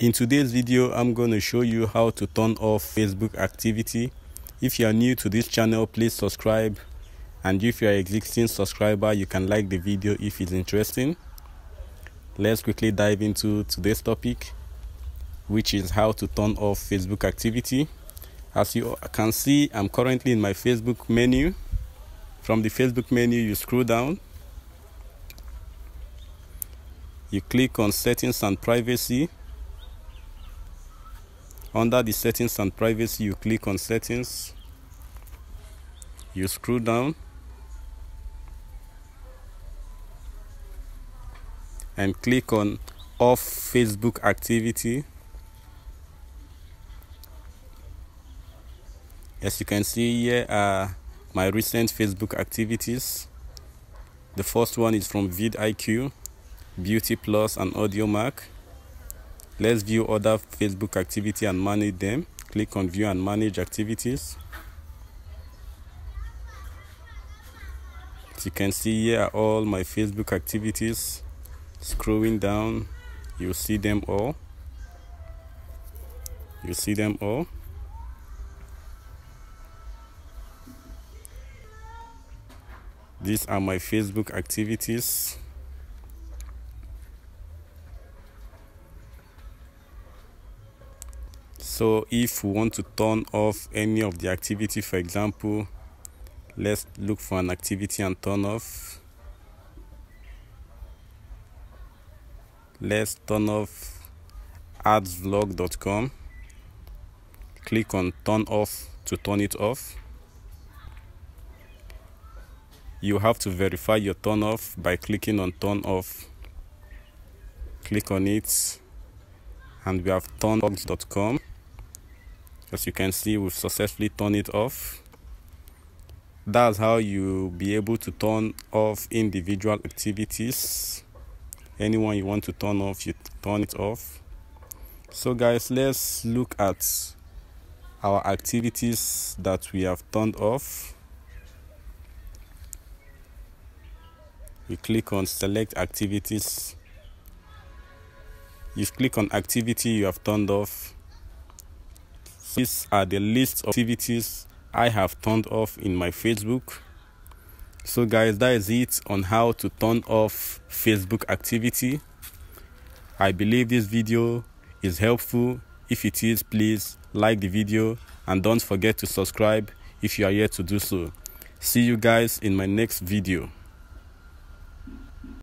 In today's video, I'm going to show you how to turn off Facebook activity. If you are new to this channel, please subscribe. And if you are existing subscriber, you can like the video if it's interesting. Let's quickly dive into today's topic, which is how to turn off Facebook activity. As you can see, I'm currently in my Facebook menu. From the Facebook menu, you scroll down. You click on settings and privacy under the settings and privacy, you click on settings. You scroll down and click on off Facebook activity. As you can see here are my recent Facebook activities. The first one is from vidIQ, Beauty Plus and Audiomack. Let's view other Facebook activity and manage them. Click on view and manage activities. As you can see here are all my Facebook activities. Scrolling down, you'll see them all. You see them all. These are my Facebook activities. So if we want to turn off any of the activity for example let's look for an activity and turn off. Let's turn off adsvlog.com click on turn off to turn it off. You have to verify your turn off by clicking on turn off. Click on it. And we have turnbox.com as you can see we've successfully turned it off. That's how you be able to turn off individual activities. Anyone you want to turn off you turn it off. So guys let's look at our activities that we have turned off. You click on select activities. You click on activity you have turned off these are the list of activities I have turned off in my Facebook. So guys, that is it on how to turn off Facebook activity. I believe this video is helpful. If it is, please like the video and don't forget to subscribe if you are yet to do so. See you guys in my next video.